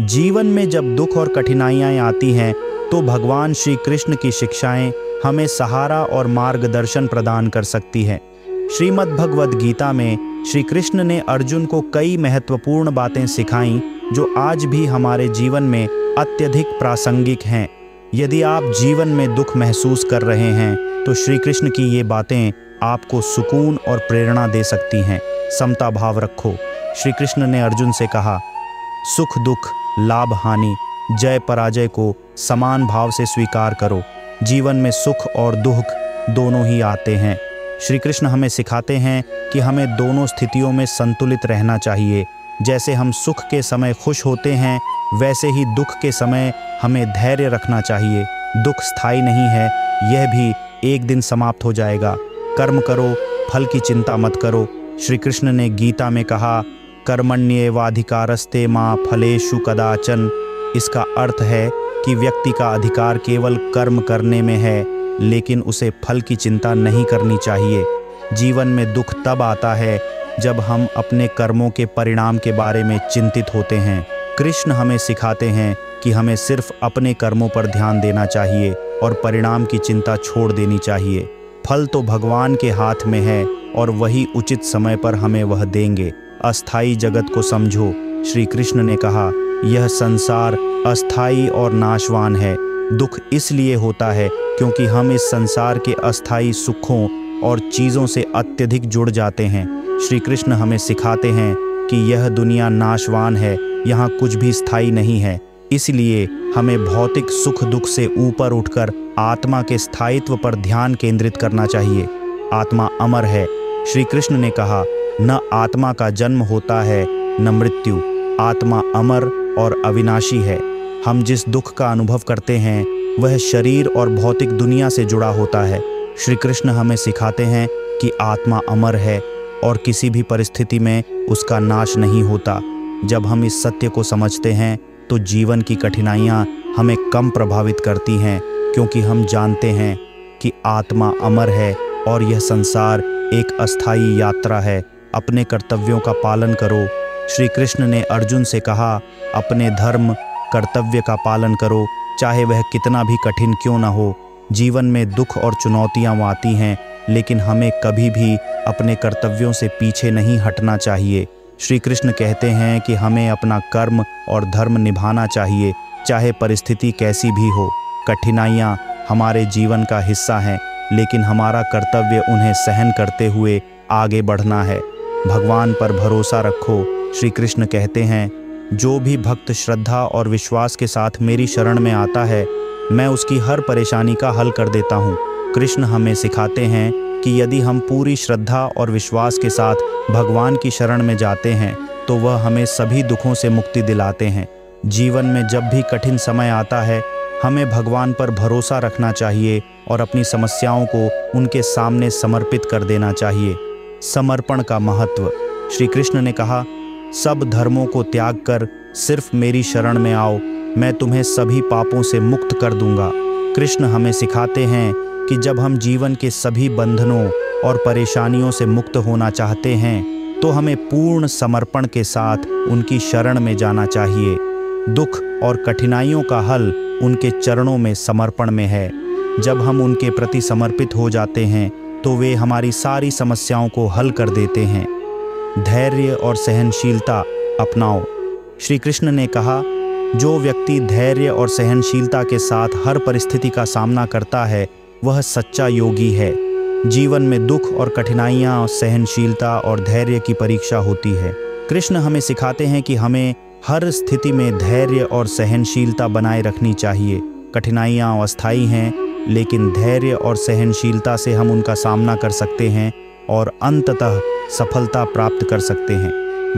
जीवन में जब दुख और कठिनाइयाँ आती हैं तो भगवान श्री कृष्ण की शिक्षाएँ हमें सहारा और मार्गदर्शन प्रदान कर सकती है। श्रीमद् भगवद गीता में श्री कृष्ण ने अर्जुन को कई महत्वपूर्ण बातें सिखाईं, जो आज भी हमारे जीवन में अत्यधिक प्रासंगिक हैं। यदि आप जीवन में दुख महसूस कर रहे हैं तो श्री कृष्ण की ये बातें आपको सुकून और प्रेरणा दे सकती हैं। समता भाव रखो। श्री कृष्ण ने अर्जुन से कहा सुख, दुख, लाभ, हानि, जय, पराजय को समान भाव से स्वीकार करो। जीवन में सुख और दुख दोनों ही आते हैं। श्री कृष्ण हमें सिखाते हैं कि हमें दोनों स्थितियों में संतुलित रहना चाहिए। जैसे हम सुख के समय खुश होते हैं, वैसे ही दुख के समय हमें धैर्य रखना चाहिए। दुख स्थायी नहीं है, यह भी एक दिन समाप्त हो जाएगा। कर्म करो, फल की चिंता मत करो। श्री कृष्ण ने गीता में कहा कर्मण्येवाधिकारस्ते माँ फलेशु कदाचन। इसका अर्थ है कि व्यक्ति का अधिकार केवल कर्म करने में है, लेकिन उसे फल की चिंता नहीं करनी चाहिए। जीवन में दुख तब आता है जब हम अपने कर्मों के परिणाम के बारे में चिंतित होते हैं। कृष्ण हमें सिखाते हैं कि हमें सिर्फ़ अपने कर्मों पर ध्यान देना चाहिए और परिणाम की चिंता छोड़ देनी चाहिए। फल तो भगवान के हाथ में है और वही उचित समय पर हमें वह देंगे। अस्थाई जगत को समझो। श्री कृष्ण ने कहा, यह संसार अस्थाई और नाशवान है। दुख इसलिए होता है क्योंकि हम इस संसार के अस्थाई सुखों और चीज़ों से अत्यधिक जुड़ जाते हैं। श्री कृष्ण हमें सिखाते हैं कि यह दुनिया नाशवान है, यहाँ कुछ भी स्थायी नहीं है। इसलिए हमें भौतिक सुख दुख से ऊपर उठकर आत्मा के स्थायित्व पर ध्यान केंद्रित करना चाहिए। आत्मा अमर है। श्री कृष्ण ने कहा न आत्मा का जन्म होता है, न मृत्यु। आत्मा अमर और अविनाशी है। हम जिस दुख का अनुभव करते हैं, वह शरीर और भौतिक दुनिया से जुड़ा होता है। श्री कृष्ण हमें सिखाते हैं कि आत्मा अमर है और किसी भी परिस्थिति में उसका नाश नहीं होता। जब हम इस सत्य को समझते हैं तो जीवन की कठिनाइयाँ हमें कम प्रभावित करती हैं, क्योंकि हम जानते हैं कि आत्मा अमर है और यह संसार एक अस्थाई यात्रा है। अपने कर्तव्यों का पालन करो। श्री कृष्ण ने अर्जुन से कहा, अपने धर्म, कर्तव्य का पालन करो, चाहे वह कितना भी कठिन क्यों न हो। जीवन में दुख और चुनौतियाँ आती हैं, लेकिन हमें कभी भी अपने कर्तव्यों से पीछे नहीं हटना चाहिए। श्री कृष्ण कहते हैं कि हमें अपना कर्म और धर्म निभाना चाहिए, चाहे परिस्थिति कैसी भी हो। कठिनाइयाँ हमारे जीवन का हिस्सा हैं, लेकिन हमारा कर्तव्य उन्हें सहन करते हुए आगे बढ़ना है। भगवान पर भरोसा रखो श्री कृष्ण कहते हैं, जो भी भक्त श्रद्धा और विश्वास के साथ मेरी शरण में आता है, मैं उसकी हर परेशानी का हल कर देता हूँ। कृष्ण हमें सिखाते हैं कि यदि हम पूरी श्रद्धा और विश्वास के साथ भगवान की शरण में जाते हैं तो वह हमें सभी दुखों से मुक्ति दिलाते हैं। जीवन में जब भी कठिन समय आता है, हमें भगवान पर भरोसा रखना चाहिए और अपनी समस्याओं को उनके सामने समर्पित कर देना चाहिए। समर्पण का महत्व। श्री कृष्ण ने कहा, सब धर्मों को त्याग कर सिर्फ़ मेरी शरण में आओ, मैं तुम्हें सभी पापों से मुक्त कर दूँगा। कृष्ण हमें सिखाते हैं कि जब हम जीवन के सभी बंधनों और परेशानियों से मुक्त होना चाहते हैं तो हमें पूर्ण समर्पण के साथ उनकी शरण में जाना चाहिए। दुख और कठिनाइयों का हल उनके चरणों में समर्पण में है। जब हम उनके प्रति समर्पित हो जाते हैं तो वे हमारी सारी समस्याओं को हल कर देते हैं। धैर्य और सहनशीलता अपनाओ। श्री कृष्ण ने कहा, जो व्यक्ति धैर्य और सहनशीलता के साथ हर परिस्थिति का सामना करता है, वह सच्चा योगी है। जीवन में दुख और कठिनाइयाँ, सहनशीलता और धैर्य की परीक्षा होती है। कृष्ण हमें सिखाते हैं कि हमें हर स्थिति में धैर्य और सहनशीलता बनाए रखनी चाहिए। कठिनाइयाँ अस्थायी हैं लेकिन धैर्य और सहनशीलता से हम उनका सामना कर सकते हैं और अंततः सफलता प्राप्त कर सकते हैं।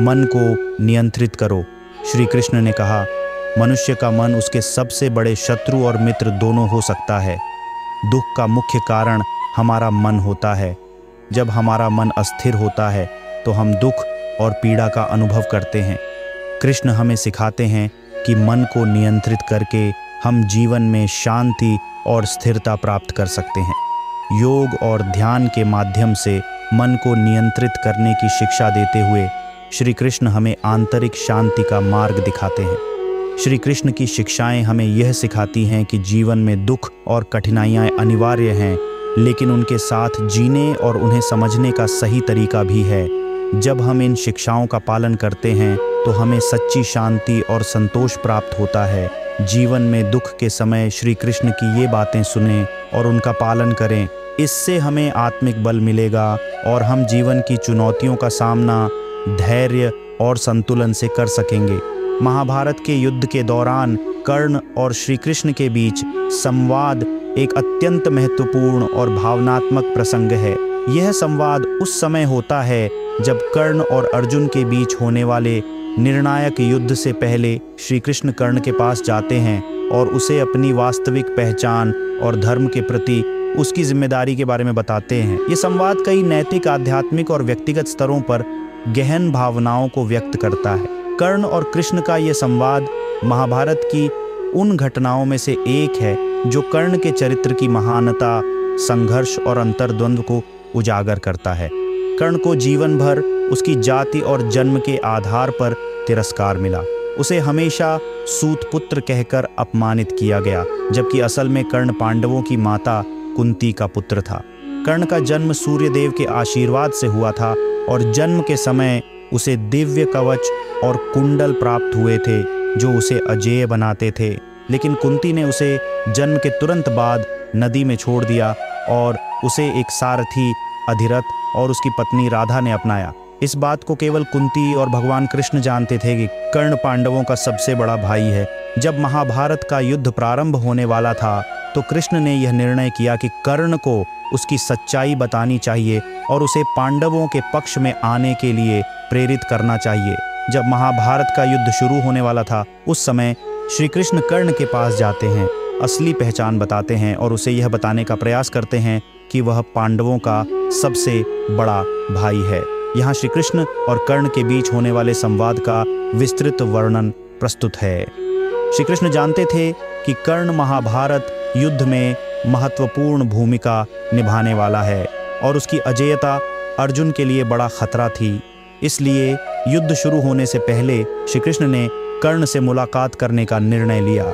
मन को नियंत्रित करो, श्री कृष्ण ने कहा। मनुष्य का मन उसके सबसे बड़े शत्रु और मित्र दोनों हो सकता है। दुख का मुख्य कारण हमारा मन होता है। जब हमारा मन अस्थिर होता है तो हम दुख और पीड़ा का अनुभव करते हैं। कृष्ण हमें सिखाते हैं कि मन को नियंत्रित करके हम जीवन में शांति और स्थिरता प्राप्त कर सकते हैं। योग और ध्यान के माध्यम से मन को नियंत्रित करने की शिक्षा देते हुए श्री कृष्ण हमें आंतरिक शांति का मार्ग दिखाते हैं। श्री कृष्ण की शिक्षाएँ हमें यह सिखाती हैं कि जीवन में दुख और कठिनाइयाँ अनिवार्य हैं, लेकिन उनके साथ जीने और उन्हें समझने का सही तरीका भी है। जब हम इन शिक्षाओं का पालन करते हैं तो हमें सच्ची शांति और संतोष प्राप्त होता है। जीवन में दुख के समय श्री कृष्ण की ये बातें सुने और उनका पालन करें। इससे हमें आत्मिक बल मिलेगा और हम जीवन की चुनौतियों का सामना, धैर्य और संतुलन से कर सकेंगे। महाभारत के युद्ध के दौरान कर्ण और श्री कृष्ण के बीच संवाद एक अत्यंत महत्वपूर्ण और भावनात्मक प्रसंग है। यह संवाद उस समय होता है जब कर्ण और अर्जुन के बीच होने वाले निर्णायक युद्ध से पहले श्री कृष्ण कर्ण के पास जाते हैं और उसे अपनी वास्तविक पहचान और धर्म के प्रति उसकी ज़िम्मेदारी के बारे में बताते हैं। ये संवाद कई नैतिक, आध्यात्मिक और व्यक्तिगत स्तरों पर गहन भावनाओं को व्यक्त करता है। कर्ण और कृष्ण का ये संवाद महाभारत की उन घटनाओं में से एक है जो कर्ण के चरित्र की महानता, संघर्ष और अंतर्द्वंद को उजागर करता है। कर्ण को जीवन भर उसकी जाति और जन्म के आधार पर तिरस्कार मिला। उसे हमेशा सूतपुत्र कहकर अपमानित किया गया, जबकि असल में कर्ण पांडवों की माता कुंती का पुत्र था। कर्ण का जन्म सूर्यदेव के आशीर्वाद से हुआ था और जन्म के समय उसे दिव्य कवच और कुंडल प्राप्त हुए थे, जो उसे अजेय बनाते थे। लेकिन कुंती ने उसे जन्म के तुरंत बाद नदी में छोड़ दिया और उसे एक सारथी, अधिरथ और उसकी पत्नी राधा ने अपनाया। इस बात को केवल कुंती और भगवान कृष्ण जानते थे कि कर्ण पांडवों का सबसे बड़ा भाई है। जब महाभारत का युद्ध प्रारंभ होने वाला था तो कृष्ण ने यह निर्णय किया कि कर्ण को उसकी सच्चाई बतानी चाहिए और उसे पांडवों के पक्ष में आने के लिए प्रेरित करना चाहिए। जब महाभारत का युद्ध शुरू होने वाला था, उस समय श्री कृष्ण कर्ण के पास जाते हैं। असली पहचान बताते हैं और उसे यह बताने का प्रयास करते हैं कि वह पांडवों का सबसे बड़ा भाई है। यहाँ श्री कृष्ण और कर्ण के बीच होने वाले संवाद का विस्तृत वर्णन प्रस्तुत है। श्री कृष्ण जानते थे कि कर्ण महाभारत युद्ध में महत्वपूर्ण भूमिका निभाने वाला है और उसकी अजेयता अर्जुन के लिए बड़ा खतरा थी। इसलिए युद्ध शुरू होने से पहले श्री कृष्ण ने कर्ण से मुलाकात करने का निर्णय लिया।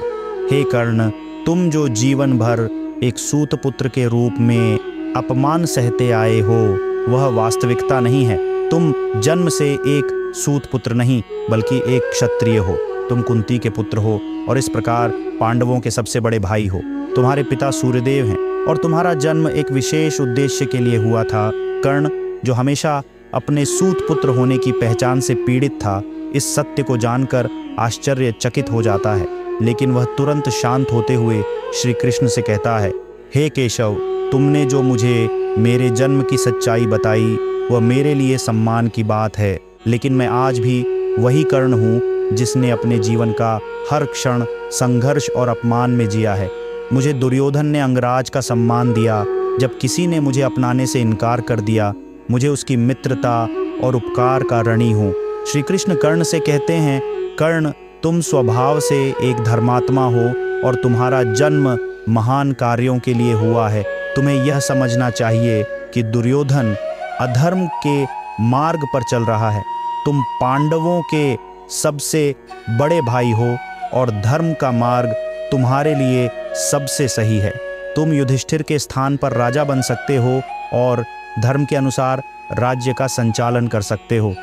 हे कर्ण तुम जो जीवन भर एक सूत पुत्र के रूप में अपमान सहते आए हो, वह वास्तविकता नहीं है। तुम जन्म से एक सूत पुत्र नहीं, बल्कि एक क्षत्रिय हो। तुम कुंती के पुत्र हो और इस प्रकार पांडवों के सबसे बड़े भाई हो। तुम्हारे पिता सूर्यदेव हैं और तुम्हारा जन्म एक विशेष उद्देश्य के लिए हुआ था। कर्ण, जो हमेशा अपने सूत पुत्र होने की पहचान से पीड़ित था, इस सत्य को जानकर आश्चर्यचकित हो जाता है। लेकिन वह तुरंत शांत होते हुए श्री कृष्ण से कहता है, हे केशव, तुमने जो मुझे मेरे जन्म की सच्चाई बताई, वह मेरे लिए सम्मान की बात है। लेकिन मैं आज भी वही कर्ण हूँ, जिसने अपने जीवन का हर क्षण संघर्ष और अपमान में जिया है। मुझे दुर्योधन ने अंगराज का सम्मान दिया। जब किसी ने मुझे अपनाने से इनकार कर दिया, मुझे उसकी मित्रता और उपकार का ऋणी हूँ। श्री कृष्ण कर्ण से कहते हैं, कर्ण तुम स्वभाव से एक धर्मात्मा हो और तुम्हारा जन्म महान कार्यों के लिए हुआ है। तुम्हें यह समझना चाहिए कि दुर्योधन अधर्म के मार्ग पर चल रहा है। तुम पांडवों के सबसे बड़े भाई हो और धर्म का मार्ग तुम्हारे लिए सबसे सही है। तुम युधिष्ठिर के स्थान पर राजा बन सकते हो और धर्म के अनुसार राज्य का संचालन कर सकते हो।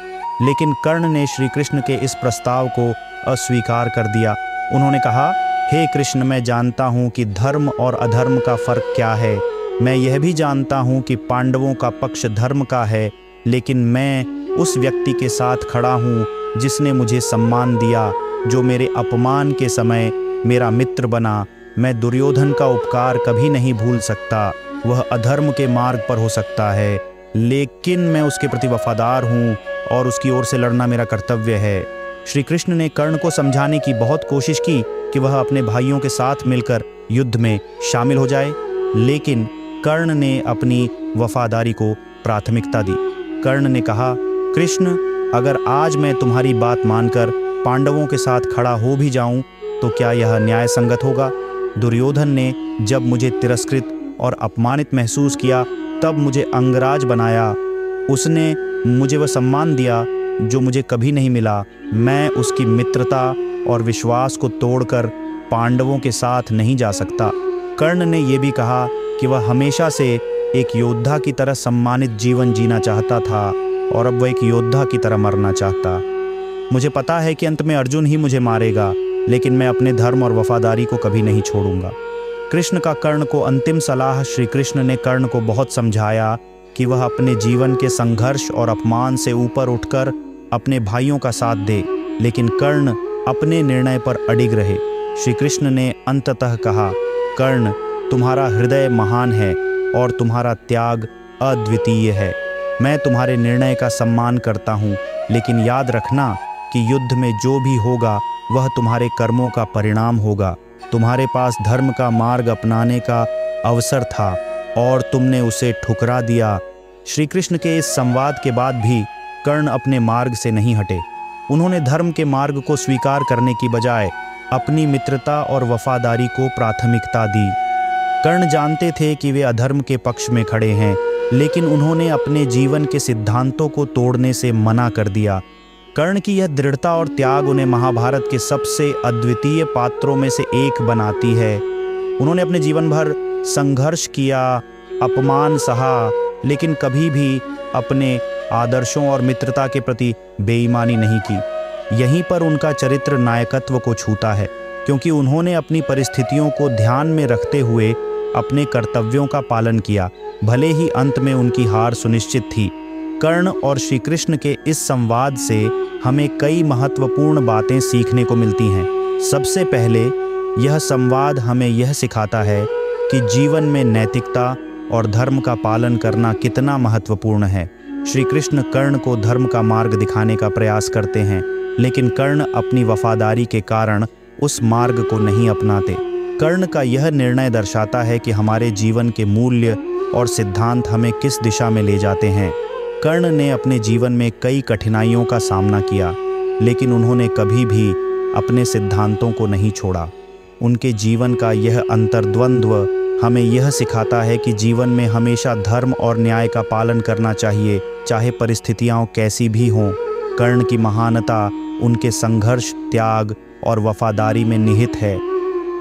लेकिन कर्ण ने श्री कृष्ण के इस प्रस्ताव को अस्वीकार कर दिया। उन्होंने कहा, हे कृष्ण, मैं जानता हूँ कि धर्म और अधर्म का फ़र्क क्या है। मैं यह भी जानता हूँ कि पांडवों का पक्ष धर्म का है, लेकिन मैं उस व्यक्ति के साथ खड़ा हूँ जिसने मुझे सम्मान दिया, जो मेरे अपमान के समय मेरा मित्र बना। मैं दुर्योधन का उपकार कभी नहीं भूल सकता। वह अधर्म के मार्ग पर हो सकता है, लेकिन मैं उसके प्रति वफादार हूँ और उसकी ओर से लड़ना मेरा कर्तव्य है। श्री कृष्ण ने कर्ण को समझाने की बहुत कोशिश की कि वह अपने भाइयों के साथ मिलकर युद्ध में शामिल हो जाए, लेकिन कर्ण ने अपनी वफादारी को प्राथमिकता दी। कर्ण ने कहा, कृष्ण, अगर आज मैं तुम्हारी बात मानकर पांडवों के साथ खड़ा हो भी जाऊँ तो क्या यह न्याय संगत होगा? दुर्योधन ने जब मुझे तिरस्कृत और अपमानित महसूस किया, तब मुझे अंगराज बनाया। उसने मुझे वह सम्मान दिया, जो मुझे कभी नहीं मिला। मैं उसकी मित्रता और विश्वास को तोड़कर पांडवों के साथ नहीं जा सकता। कर्ण ने यह भी कहा कि वह हमेशा से एक योद्धा की तरह सम्मानित जीवन जीना चाहता था और अब वह एक योद्धा की तरह मरना चाहता। मुझे पता है कि अंत में अर्जुन ही मुझे मारेगा, लेकिन मैं अपने धर्म और वफादारी को कभी नहीं छोड़ूँगा। कृष्ण का कर्ण को अंतिम सलाह श्री कृष्ण ने कर्ण को बहुत समझाया कि वह अपने जीवन के संघर्ष और अपमान से ऊपर उठकर अपने भाइयों का साथ दे, लेकिन कर्ण अपने निर्णय पर अडिग रहे। श्री कृष्ण ने अंततः कहा, कर्ण, तुम्हारा हृदय महान है और तुम्हारा त्याग अद्वितीय है। मैं तुम्हारे निर्णय का सम्मान करता हूँ, लेकिन याद रखना कि युद्ध में जो भी होगा, वह तुम्हारे कर्मों का परिणाम होगा। तुम्हारे पास धर्म का मार्ग अपनाने का अवसर था, और तुमने उसे ठुकरा दिया। श्री कृष्ण के इस संवाद के बाद भी कर्ण अपने मार्ग से नहीं हटे। उन्होंने धर्म के मार्ग को स्वीकार करने की बजाय अपनी मित्रता और वफादारी को प्राथमिकता दी। कर्ण जानते थे कि वे अधर्म के पक्ष में खड़े हैं, लेकिन उन्होंने अपने जीवन के सिद्धांतों को तोड़ने से मना कर दिया। कर्ण की यह दृढ़ता और त्याग उन्हें महाभारत के सबसे अद्वितीय पात्रों में से एक बनाती है। उन्होंने अपने जीवन भर संघर्ष किया, अपमान सहा, लेकिन कभी भी अपने आदर्शों और मित्रता के प्रति बेईमानी नहीं की। यहीं पर उनका चरित्र नायकत्व को छूता है, क्योंकि उन्होंने अपनी परिस्थितियों को ध्यान में रखते हुए अपने कर्तव्यों का पालन किया, भले ही अंत में उनकी हार सुनिश्चित थी। कर्ण और श्री कृष्ण के इस संवाद से हमें कई महत्वपूर्ण बातें सीखने को मिलती हैं। सबसे पहले, यह संवाद हमें यह सिखाता है कि जीवन में नैतिकता और धर्म का पालन करना कितना महत्वपूर्ण है। श्री कृष्ण कर्ण को धर्म का मार्ग दिखाने का प्रयास करते हैं, लेकिन कर्ण अपनी वफादारी के कारण उस मार्ग को नहीं अपनाते। कर्ण का यह निर्णय दर्शाता है कि हमारे जीवन के मूल्य और सिद्धांत हमें किस दिशा में ले जाते हैं। कर्ण ने अपने जीवन में कई कठिनाइयों का सामना किया, लेकिन उन्होंने कभी भी अपने सिद्धांतों को नहीं छोड़ा। उनके जीवन का यह अंतर्द्वंद्व हमें यह सिखाता है कि जीवन में हमेशा धर्म और न्याय का पालन करना चाहिए चाहे परिस्थितियाँ कैसी भी हों, कर्ण की महानता, उनके संघर्ष, त्याग और वफादारी में निहित है।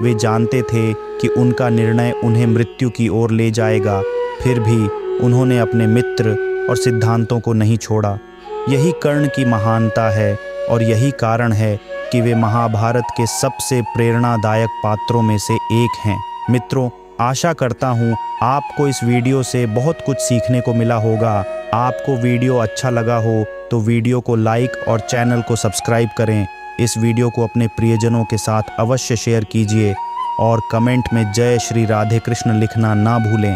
वे जानते थे कि उनका निर्णय उन्हें मृत्यु की ओर ले जाएगा, फिर भी उन्होंने अपने मित्र और सिद्धांतों को नहीं छोड़ा। यही कर्ण की महानता है और यही कारण है कि वे महाभारत के सबसे प्रेरणादायक पात्रों में से एक हैं। मित्रों, आशा करता हूँ आपको इस वीडियो से बहुत कुछ सीखने को मिला होगा। आपको वीडियो अच्छा लगा हो तो वीडियो को लाइक और चैनल को सब्सक्राइब करें। इस वीडियो को अपने प्रियजनों के साथ अवश्य शेयर कीजिए और कमेंट में जय श्री राधे कृष्ण लिखना ना भूलें।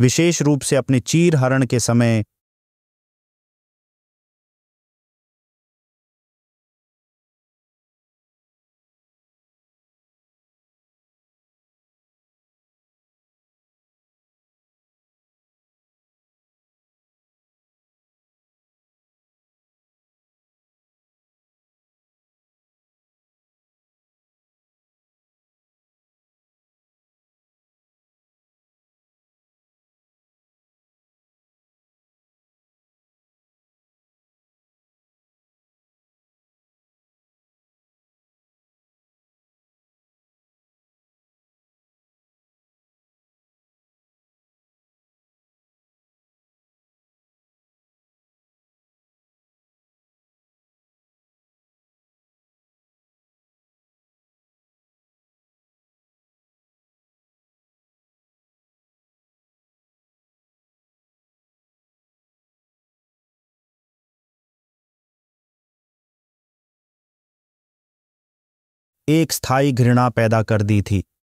विशेष रूप से अपने चीर हरण के समय एक स्थायी घृणा पैदा कर दी थी।